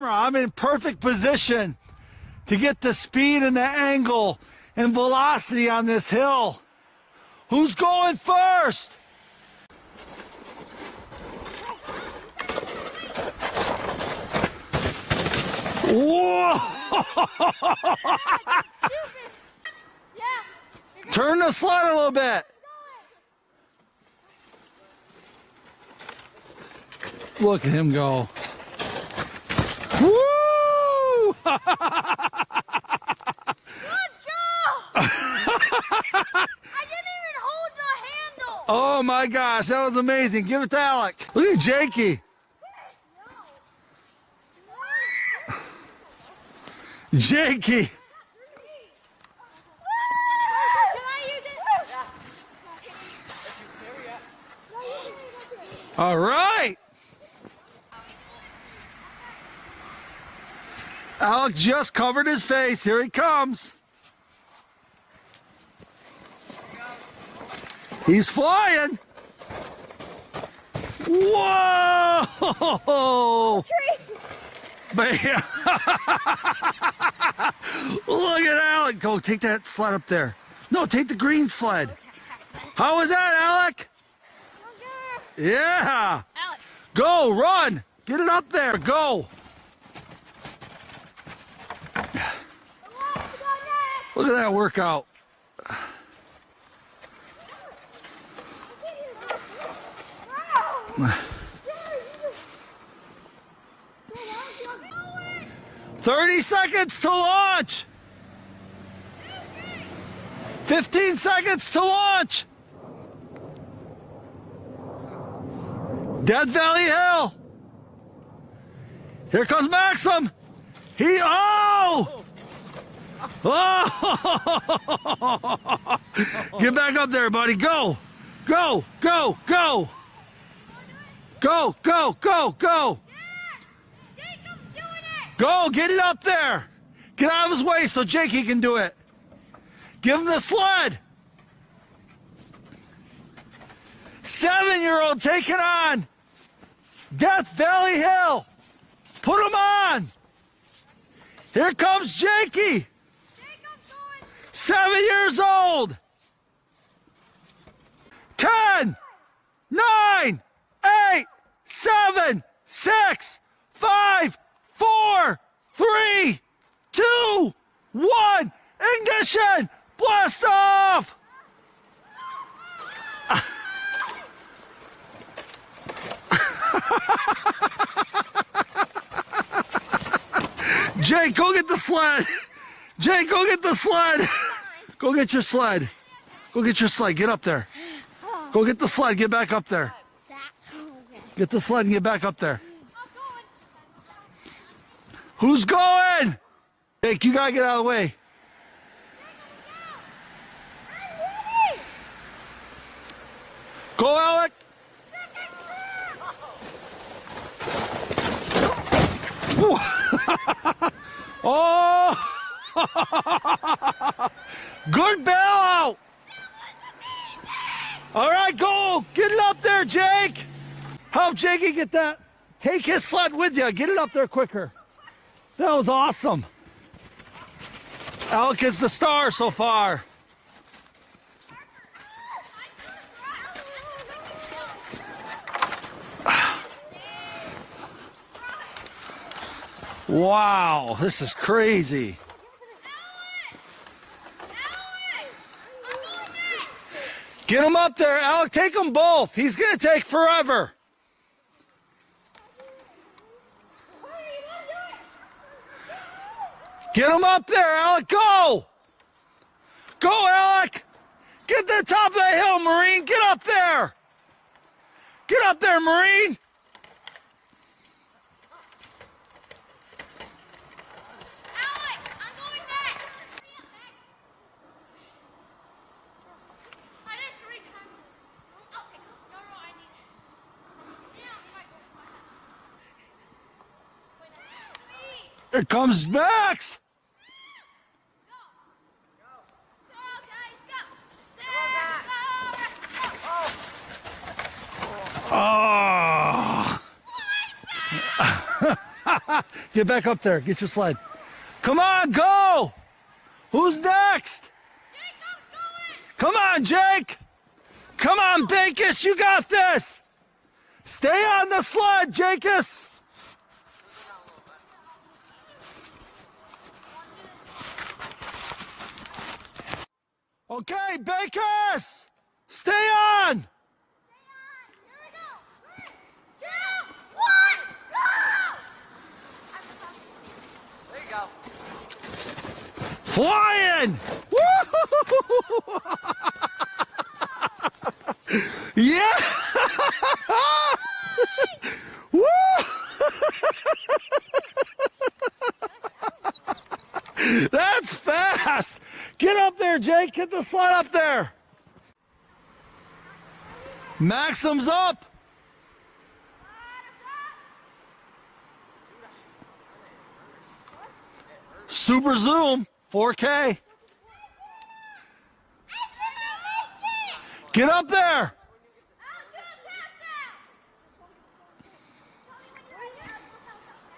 I'm in perfect position to get the speed and the angle and velocity on this hill. Who's going first? Whoa! Turn the sled a little bit. Look at him go. Woo! Let's go! I didn't even hold the handle. Oh my gosh, that was amazing. Give it to Alec. Look at Jakey. Jakey. All right. Alec just covered his face. Here he comes. He's flying. Whoa! Man. Look at Alec. Go take that sled up there. No, take the green sled. How was that, Alec? Yeah. Alex. Go, run. Get it up there. Go. Look at that workout. Thirty seconds to launch. Fifteen seconds to launch. Death Valley Hill. Here comes Maxim. He oh. Oh! Get back up there, buddy. Go. Go. Go. Go. Go. Go. Go. Go. Yeah! Jacob's doing it. Go. Get it up there. Get out of his way so Jakey can do it. Give him the sled. Seven year old, take it on. Death Valley Hill. Put him on. Here comes Jakey. Seven years old. Ten, nine, eight, seven, six, five, four, three, two, one. Ignition! Blast off! Jake, go get the sled. Jake, go get the sled. Go get your sled. Go get your sled. Get up there. Go get the sled. Get back up there. Get the sled and get back up there. Who's going? Jake, you gotta get out of the way. Go, Alec. oh! Good bailout. All right, go. Get it up there, Jake. Help Jakey get that. Take his sled with you. Get it up there quicker. That was awesome. Alec is the star so far. Wow, this is crazy. Get him up there, Alec. Take them both. He's going to take forever. Get him up there, Alec. Go. Go, Alec. Get to the top of the hill, Marine. Get up there. Get up there, Marine. Alex, I'm going next. I did three times. I'll take it. No, no, I need it. Yeah, you might go. Wait, that's me. Here comes Max. Go, guys, go. Let's go. Oh. Get back up there. Get your sled. Come on, go! Who's next? Come on, Jake! Come on, Bankus, you got this! Stay on the sled, Jakus! Okay, Bankus! Stay on! There you go. Flying! Woo! Yeah! Woo! That's fast! Get up there, Jake. Get the sled up there. Maxim's up. Super Zoom, 4K. Get up there.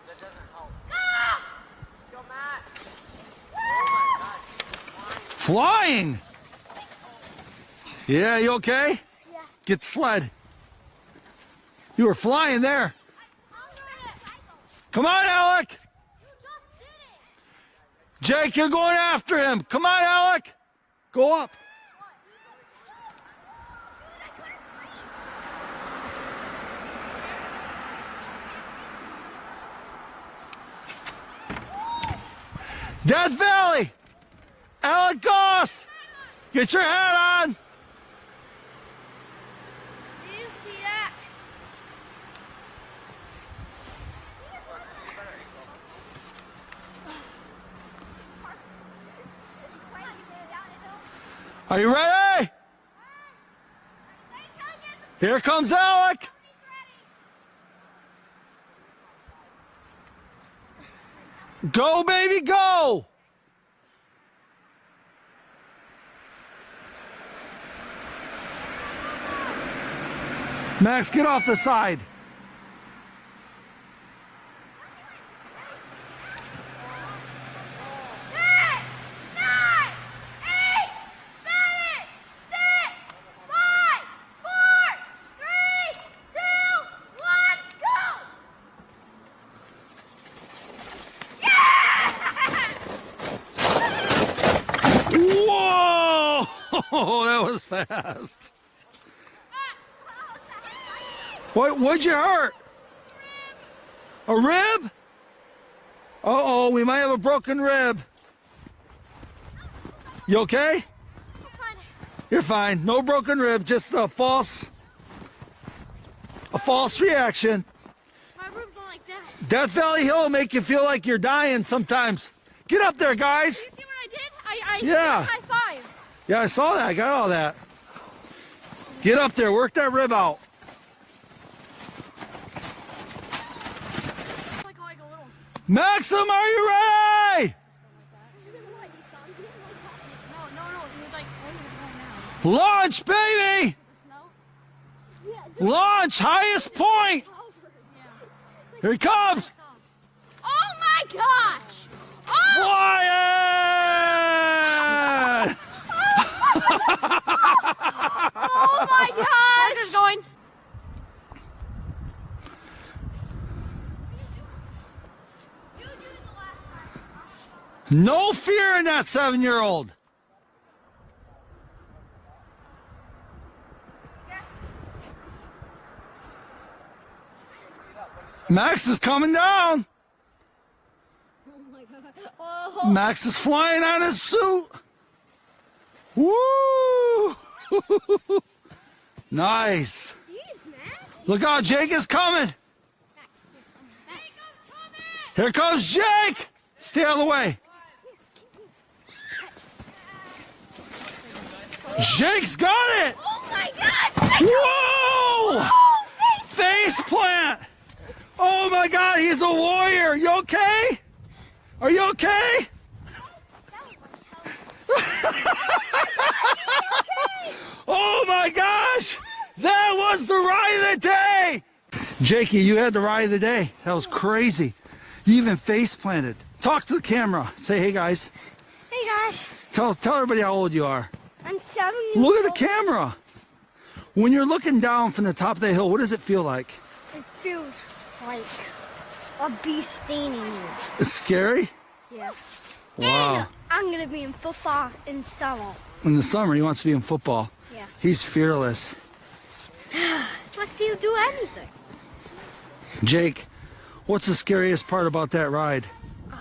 That doesn't help. Go, Matt. Oh my gosh. Flying. Yeah, you okay? Yeah. Get sled. You were flying there. Come on, Alec. Jake, you're going after him. Come on, Alec. Go up. Death Valley. Alec Goss. Get your hat on. Are you ready? Here comes Alec. Go, baby, go. Max, get off the side. Ten, nine, eight, seven, six, five, four, three, two, one, go! Whoa! that was fast. What? What'd you hurt? A rib? Uh oh, we might have a broken rib. You okay? You're fine. No broken rib, just a false, a false reaction. My not like that. Death Valley Hill will make you feel like you're dying sometimes. Get up there, guys. You see what I did? I, I Yeah. high five. Yeah, I saw that. I got all that. Get up there. Work that rib out. Like, like a little Maxim, are you ready? Launch, baby! Launch, highest point! Here he comes! Oh my gosh! Oh! Flying! Oh my gosh! Parker's going. No fear in that seven year old. Max is coming down. Max is flying on his suit. Woo! nice. Look out, Jake is coming. Here comes Jake. Stay out of the way. Jake's got it. Oh my god! Whoa! Oh, face! Face plant. Oh my God, he's a warrior. You okay? Are you okay? oh my gosh, that was the ride of the day. Jakey, you had the ride of the day. That was crazy. You even face planted. Talk to the camera. Say, hey guys. Hey guys, Tell tell everybody how old you are. I'm seven. Look at the camera. When you're looking down from the top of the hill, what does it feel like? It feels like a bee staining you. It's scary. Yeah. Wow. And I'm gonna be in football in summer. In the summer, he wants to be in football. Yeah. He's fearless. Let's see you do anything. Jake, what's the scariest part about that ride?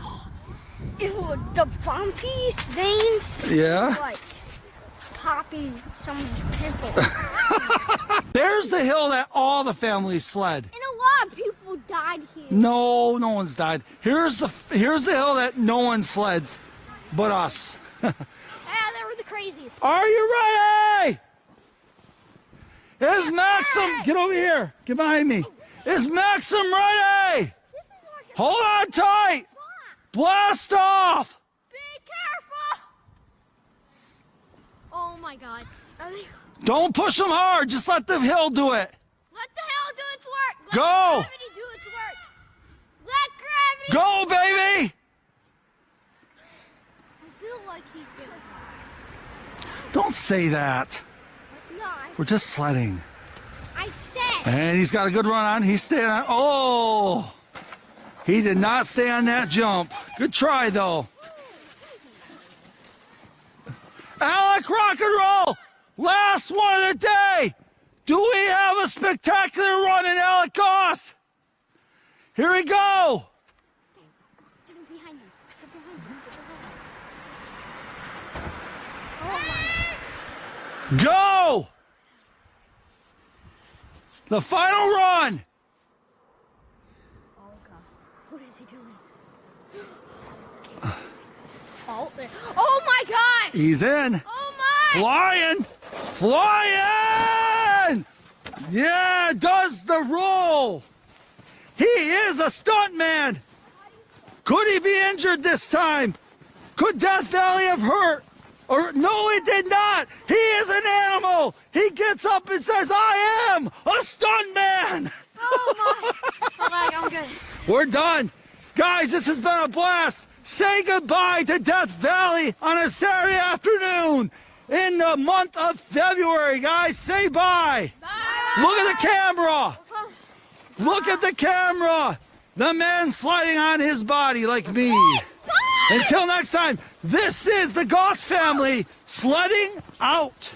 It was the bumpy veins Yeah? like popping someone's pimple. There's the hill that all the families sled. and a lot of people died here. No, no one's died. Here's the here's the hill that no one sleds but us. Yeah, they were the craziest. Are you ready? Is Maxim get over here? Get behind me. Is Maxim ready? This is like a Hold on tight. Blast off. Be careful! Oh my god. Think- Don't push him hard. Just let the hill do it. Let the hell do its work! Let Go! gravity do its work! Let gravity Go, baby. I feel like he's gonna Don't say that. We're just sledding. I said And he's got a good run on. He's staying on. Oh, he did not stay on that jump. Good try, though. Alec Rock and Roll, last one of the day. Do we have a spectacular run in Alec Goss? Here we go. Go. The final run. Oh god. What is he doing? oh, oh my god! He's in. Oh! Flying! Flying! Yeah, does the roll. He is a stuntman. Could he be injured this time? Could Death Valley have hurt? Or no, he did not. He is an animal. He gets up and says, "I am a stuntman." Oh my! Alright, I'm good. We're done. Guys, this has been a blast. Say goodbye to Death Valley on a Saturday afternoon in the month of February. Guys, say bye. Bye! Look at the camera. Look at the camera. The man sliding on his body like me. Bye! Until next time, this is the Goss family sledding out.